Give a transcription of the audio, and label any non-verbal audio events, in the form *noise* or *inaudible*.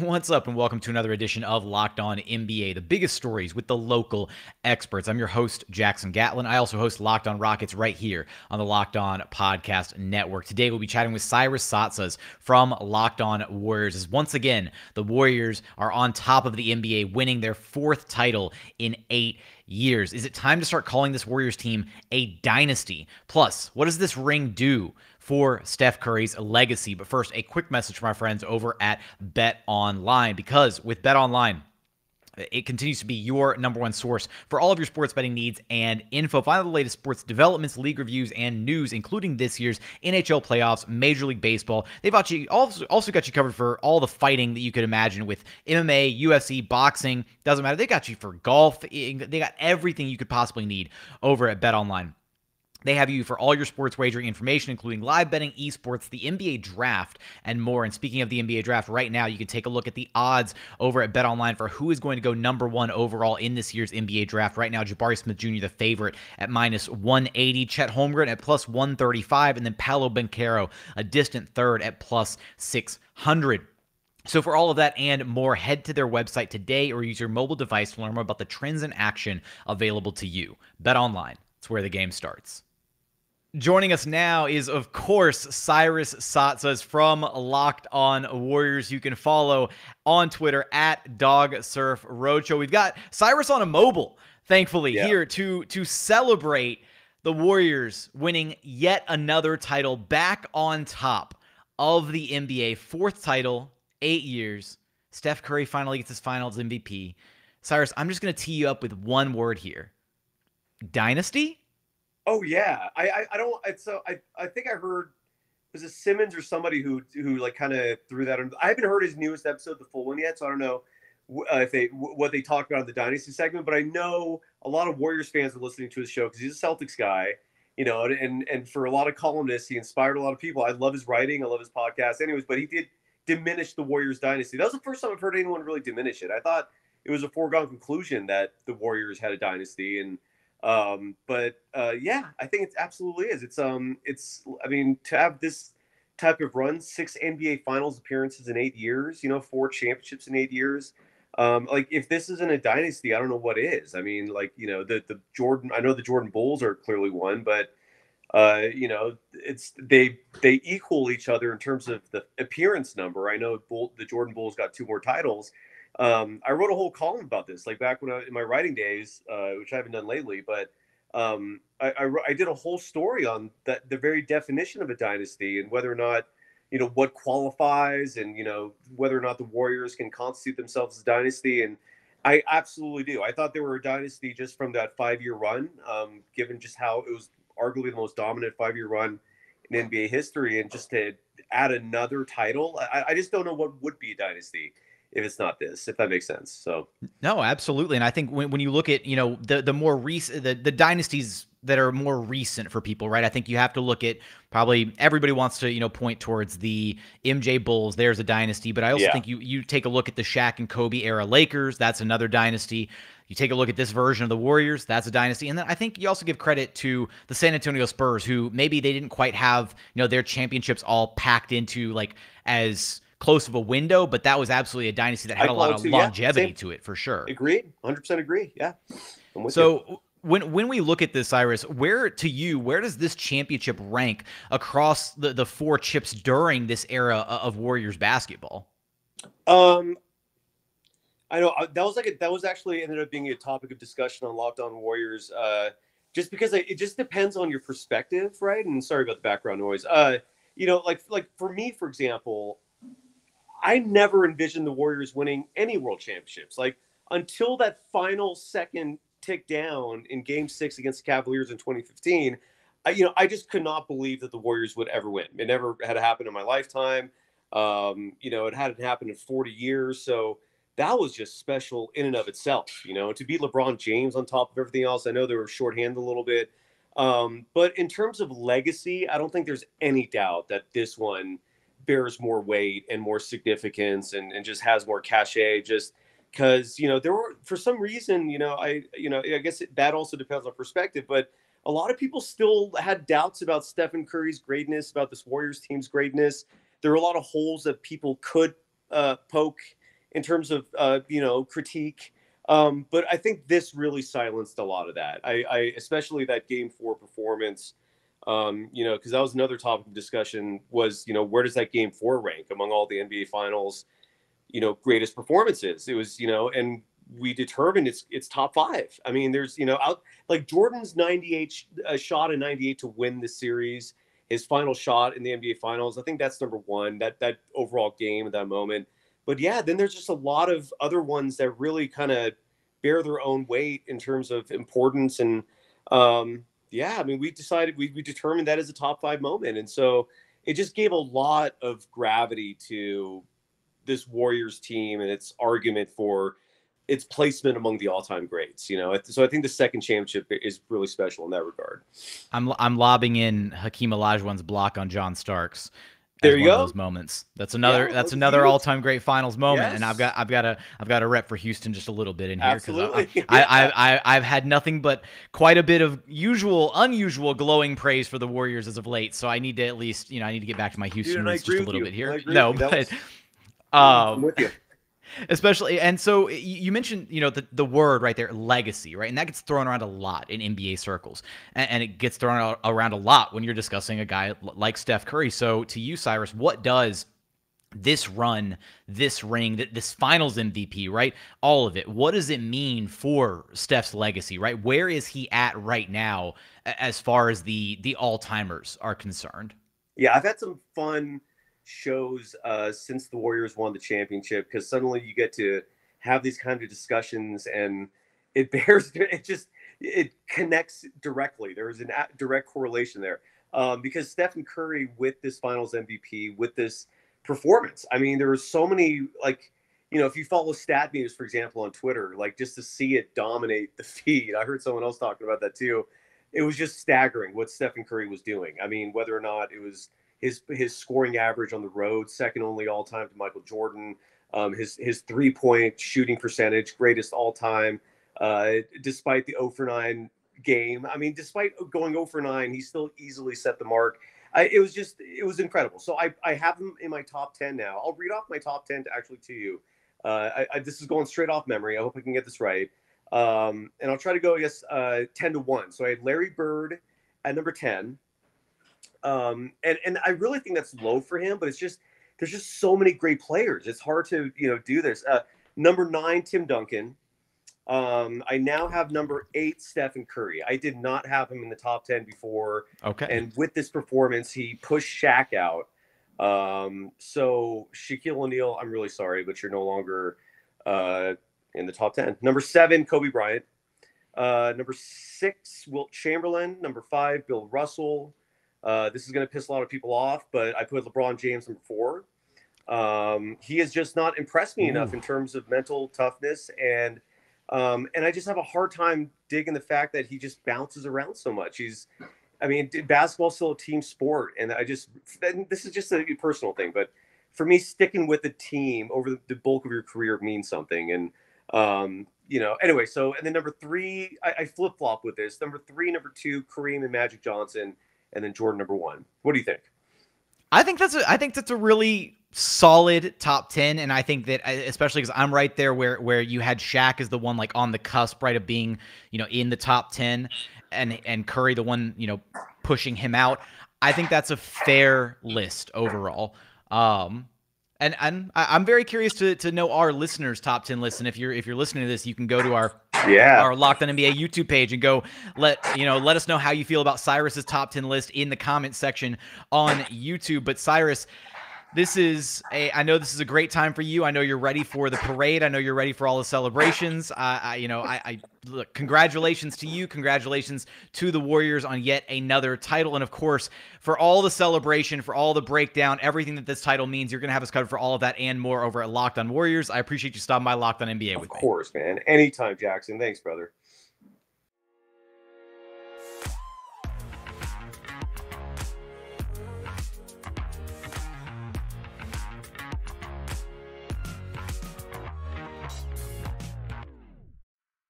What's up, and welcome to another edition of Locked On NBA, the biggest stories with the local experts. I'm your host, Jackson Gatlin. I also host Locked On Rockets right here on the Locked On Podcast Network. Today, we'll be chatting with Cyrus Saatsaz from Locked On Warriors. As once again, the Warriors are on top of the NBA, winning their fourth title in eight years. Is it time to start calling this Warriors team a dynasty? Plus, what does this ring do for Steph Curry's legacy. But first, a quick message from our friends over at Bet Online because with Bet Online, it continues to be your number one source for all of your sports betting needs and info. Find the latest sports developments, league reviews, and news, including this year's NHL playoffs, Major League Baseball. They've actually also, also got you covered for all the fighting that you could imagine with MMA, UFC, boxing. Doesn't matter. They got you for golf. They got everything you could possibly need over at Bet Online. They have you for all your sports wagering information, including live betting, esports, the NBA draft, and more. And speaking of the NBA draft, right now you can take a look at the odds over at Bet Online for who is going to go number one overall in this year's NBA draft. Right now, Jabari Smith Jr., the favorite, at minus 180, Chet Holmgren at plus 135, and then Paolo Banchero, a distant third, at plus 600. So, for all of that and more, head to their website today or use your mobile device to learn more about the trends and action available to you. Bet online, it's where the game starts. Joining us now is, of course, Cyrus Saatsaz from Locked On Warriors. You can follow on Twitter at Dog Surf Roadshow. We've got Cyrus on a mobile, thankfully, yeah. here to to celebrate the Warriors winning yet another title back on top of the NBA. Fourth title, eight years. Steph Curry finally gets his finals MVP. Cyrus, I'm just going to tee you up with one word here Dynasty? Oh yeah, I I, I don't. It's so I I think I heard was it Simmons or somebody who who like kind of threw that. I haven't heard his newest episode, the full one yet, so I don't know uh, if they what they talked about in the dynasty segment. But I know a lot of Warriors fans are listening to his show because he's a Celtics guy, you know, and and for a lot of columnists, he inspired a lot of people. I love his writing, I love his podcast, anyways. But he did diminish the Warriors dynasty. That was the first time I've heard anyone really diminish it. I thought it was a foregone conclusion that the Warriors had a dynasty and um, but uh, yeah, I think it absolutely is. It's um, it's I mean to have this type of run, six NBA Finals appearances in eight years, you know, four championships in eight years. Um, like if this isn't a dynasty, I don't know what is. I mean, like you know, the the Jordan. I know the Jordan Bulls are clearly one, but uh, you know, it's they they equal each other in terms of the appearance number. I know Bull, the Jordan Bulls got two more titles, um, I wrote a whole column about this, like back when I in my writing days, uh, which I haven't done lately. But um, I, I, I, did a whole story on that the very definition of a dynasty and whether or not you know what qualifies and you know whether or not the Warriors can constitute themselves as a dynasty. And I absolutely do. I thought they were a dynasty just from that five year run, um, given just how it was arguably the most dominant five year run in NBA history, and just to add another title, I, I just don't know what would be a dynasty if it's not this, if that makes sense. So no, absolutely. And I think when, when you look at, you know, the, the more recent, the, the dynasties that are more recent for people, right? I think you have to look at probably everybody wants to, you know, point towards the MJ Bulls. There's a dynasty, but I also yeah. think you you take a look at the Shaq and Kobe era Lakers. That's another dynasty. You take a look at this version of the Warriors. That's a dynasty. And then I think you also give credit to the San Antonio Spurs, who maybe they didn't quite have, you know, their championships all packed into like as close of a window, but that was absolutely a dynasty that had a lot of longevity yeah, to it for sure. Agreed, hundred percent agree. Yeah. so. You. When, when we look at this, Cyrus, where to you, where does this championship rank across the, the four chips during this era of Warriors basketball? Um, I know uh, that was like a, that was actually ended up being a topic of discussion on Locked On Warriors. Uh, just because it just depends on your perspective, right? And sorry about the background noise. Uh, you know, like like for me, for example, I never envisioned the Warriors winning any world championships. Like until that final second tick down in game six against the Cavaliers in 2015, I, you know, I just could not believe that the Warriors would ever win. It never had happened in my lifetime. Um, you know, it hadn't happened in 40 years. So that was just special in and of itself, you know, to beat LeBron James on top of everything else. I know they were shorthanded a little bit. Um, but in terms of legacy, I don't think there's any doubt that this one – bears more weight and more significance and, and just has more cachet just because you know there were for some reason you know i you know i guess it, that also depends on perspective but a lot of people still had doubts about stephen curry's greatness about this warriors team's greatness there were a lot of holes that people could uh, poke in terms of uh, you know critique. Um, but I think this really silenced a lot of that. I, I especially that game four performance. Um, you know, because that was another topic of discussion was, you know, where does that game four rank among all the NBA finals, you know, greatest performances? It was, you know, and we determined it's it's top five. I mean, there's, you know, out like Jordan's 98 uh, shot in 98 to win the series, his final shot in the NBA finals. I think that's number one, that that overall game at that moment. But yeah, then there's just a lot of other ones that really kind of bear their own weight in terms of importance and um, yeah, I mean, we decided we, we determined that as a top five moment, and so it just gave a lot of gravity to this Warriors team and its argument for its placement among the all-time greats. You know, so I think the second championship is really special in that regard. I'm I'm lobbing in Hakeem Olajuwon's block on John Starks there you go. those moments. That's another. Yeah, that's another all-time great finals moment, yes. and I've got I've got a I've got a rep for Houston just a little bit in here because *laughs* I, I, I, I have had nothing but quite a bit of usual, unusual, glowing praise for the Warriors as of late. So I need to at least you know I need to get back to my Houston Dude, roots just a little bit here. No, but. Was, um, with you especially and so you mentioned you know the, the word right there legacy right? And that gets thrown around a lot in nba circles and, and, it gets thrown around a lot when you're discussing a guy like steph curry. So to you cyrus what does this run this ring this finals mvp right? All of it. What does it mean for steph's legacy right? Where is he at right now as far as the the all-timers are concerned? Yeah i've had some fun shows uh, since the Warriors won the championship because suddenly you get to have these kind of discussions and it *laughs* bears it just it connects directly. There is a direct correlation there um, because Stephen Curry with this Finals MVP with this performance. I mean, there were so many like you know if you follow StatMuse for example on Twitter, like just to see it dominate the *laughs* feed. I heard someone else talking about that too. It was just staggering what Stephen Curry was doing. I mean, whether or not it was his his scoring average on the road, second only all time to Michael Jordan. Um, his his three point shooting percentage, greatest all time. Uh, despite the 0 for 9 game, I mean, despite going 0 for 9, he still easily set the mark. I, it was just it was incredible. So I I have him in my top 10 now. I'll read off my top 10 to actually to you. Uh, I, I, this is going straight off memory. I hope I can get this right. Um, and I'll try to go, I guess, uh, 10 to 1. So I had Larry Bird at number 10. Um, and and I really think that's low for him, but it's just there's just so many great players. It's hard to you know do this. Uh, number nine, Tim Duncan. Um, I now have number eight, Stephen Curry. I did not have him in the top ten before. Okay. And with this performance, he pushed Shaq out. Um, so Shaquille O'Neal, I'm really sorry, but you're no longer uh, in the top ten. Number seven, Kobe Bryant. Uh, number six, Wilt Chamberlain. Number five, Bill Russell. Uh, this is going to piss a lot of people off, but I put LeBron James number four. Um, he has just not impressed me Ooh. enough in terms of mental toughness, and um, and I just have a hard time digging the fact that he just bounces around so much. He's, I mean, basketball's still a team sport, and I just this is just a personal thing, but for me, sticking with the team over the bulk of your career means something, and um, you know, anyway. So, and then number three, I, I flip flop with this. Number three, number two, Kareem and Magic Johnson and then Jordan number one. What do you think? I think that's a, I think that's a really solid top 10 and I think that especially cuz I'm right there where where you had Shaq as the one like on the cusp right of being, you know, in the top 10 and and Curry the one, you know, pushing him out. I think that's a fair list overall. Um and and I'm very curious to to know our listeners' top ten list. And if you're if you're listening to this, you can go to our yeah our Locked On NBA YouTube page and go let you know let us know how you feel about Cyrus's top ten list in the comment section on YouTube. But Cyrus, this is a i know this is a great time for you. I know you're ready for the parade. I know you're ready for all the celebrations. Uh, I, you know I, I look congratulations to you. Congratulations to the warriors on yet another title. And of course for all the celebration for all the breakdown everything that this title means you're gonna have us covered for all of that and more over at locked on warriors. I appreciate you stopping by locked on nba of course me. man. Anytime jackson. Thanks brother